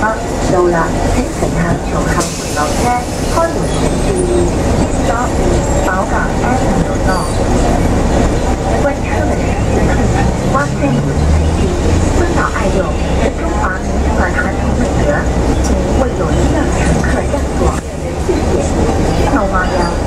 各，到了，请乘客从后门落车，开门请注意，车座、包架安全较多。关车门时，请勿拉塞门，司机尊老爱幼是中华传统美德，请为有需要乘客让座，谢谢。好，妈呀！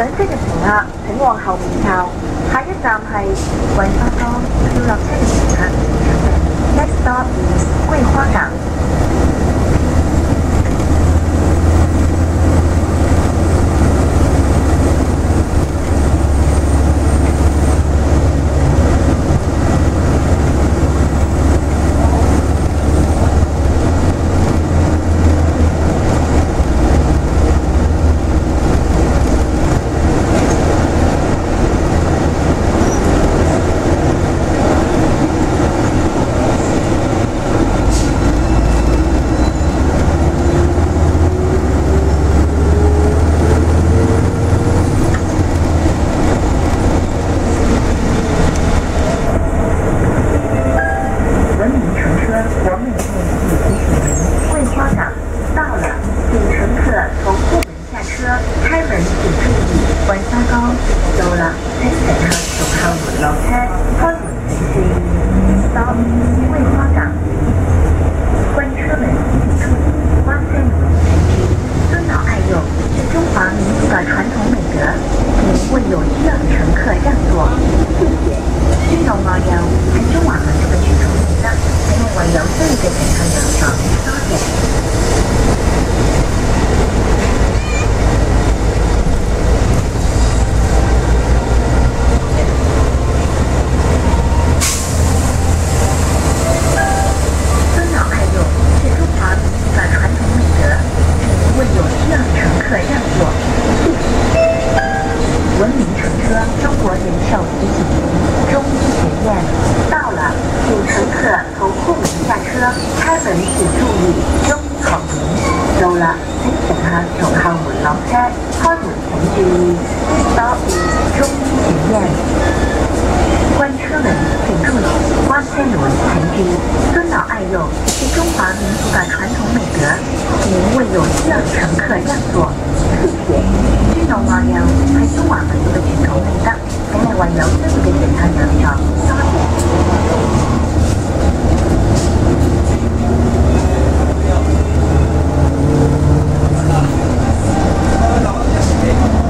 上车嘅乘客，请往后面靠。下一站係桂花岗，要落车嘅乘客，Next stop is 桂花岗。有需要的乘客让座，谢谢。听众朋友，请中华航空的群众请啦，请为有需要的乘客让座，多谢。是八五中学院。关车门，请注意，关开门，前知尊老爱幼是中华民族的传统美德，您为有需要乘客让座，谢谢。中华人是中华民族的传统美德，请为有需要的乘客让座，多谢。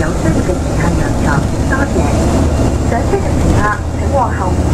有需要嘅乘客让座，多谢。上车嘅乘客请往后面。